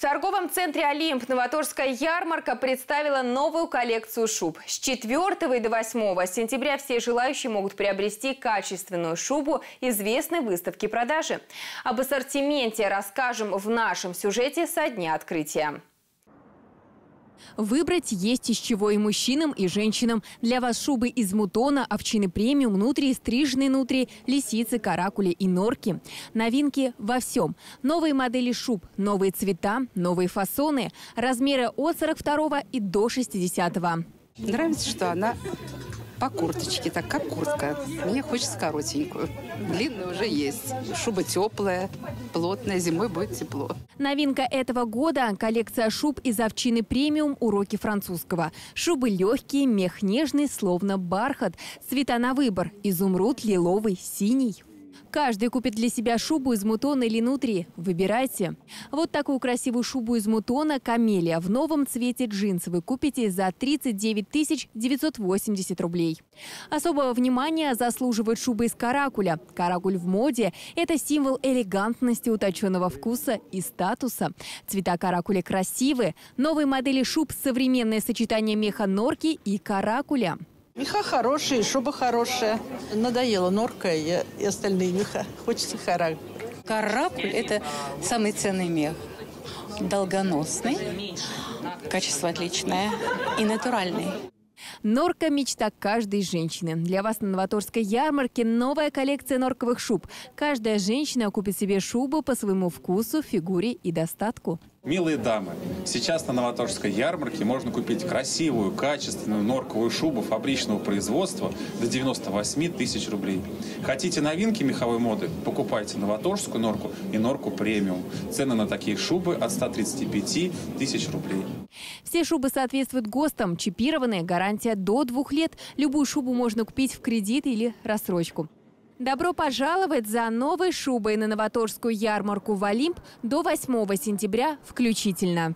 В торговом центре «Олимп» Новоторская ярмарка представила новую коллекцию шуб. С 4 и до 8 сентября все желающие могут приобрести качественную шубу известной выставки продажи. Об ассортименте расскажем в нашем сюжете со дня открытия. Выбрать есть из чего и мужчинам, и женщинам. Для вас шубы из мутона, овчины премиум, нутри, стрижные нутри, лисицы, каракули и норки. Новинки во всем. Новые модели шуб, новые цвета, новые фасоны. Размеры от 42 и до 60 -го. Нравится, что она по курточке, так как куртка. Мне хочется коротенькую. Длинная уже есть. Шуба теплая, плотная, зимой будет тепло. Новинка этого года – коллекция шуб из овчины премиум «Уроки французского». Шубы легкие, мех нежный, словно бархат. Цвета на выбор – изумруд, лиловый, синий. Каждый купит для себя шубу из мутона или нутри. Выбирайте. Вот такую красивую шубу из мутона «Камелия» в новом цвете джинс вы купите за 39 980 рублей. Особого внимания заслуживают шубы из каракуля. Каракуль в моде – это символ элегантности, уточенного вкуса и статуса. Цвета каракуля красивые. Новые модели шуб – современное сочетание меха норки и каракуля. Меха хорошие, шуба хорошая. Надоела норка и, и остальные меха. Хочется хара. Каракуль – это самый ценный мех. Долгоносный, качество отличное и натуральный. Норка – мечта каждой женщины. Для вас на Новоторской ярмарке новая коллекция норковых шуб. Каждая женщина купит себе шубу по своему вкусу, фигуре и достатку. Милые дамы, сейчас на Новоторжской ярмарке можно купить красивую, качественную норковую шубу фабричного производства до 98 тысяч рублей. Хотите новинки меховой моды? Покупайте новоторжскую норку и норку премиум. Цены на такие шубы от 135 тысяч рублей. Все шубы соответствуют ГОСТам, чипированные, гарантия до двух лет. Любую шубу можно купить в кредит или рассрочку. Добро пожаловать за новой шубой на Новоторжскую ярмарку в Олимп до 8 сентября включительно.